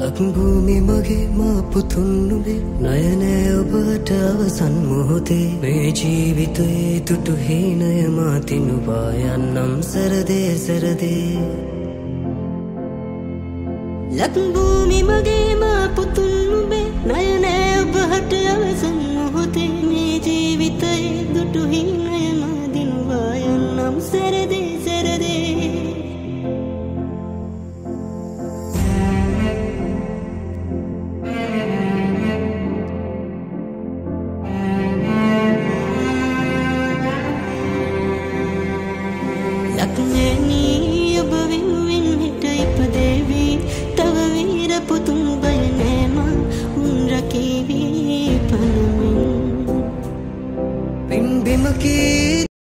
ලක්භූමි මගේ මා පුතුන්නුබේ නයනෑ ඔබට අවසන් මොහොතේ. මේ ජීවිතයේ තුටු හීනය මාතිනුවා යන්නම් සරදේ සරදේ. ලක්භූමි මගේ මා පුතුන්නුබේ නයනෑ ඔබහට අවසන් මොහොතේ. මේ ජීවිතයේ දුටු හීනය මාදිනුවා යන්නම් සරදේ සරදේ ලක්නෑනී ඔබ විවෙන් හිට ඉපදේවී. තව වීර පුතුන් බය නෑමා උන් රකීවී පනුමින් පින්බිමකී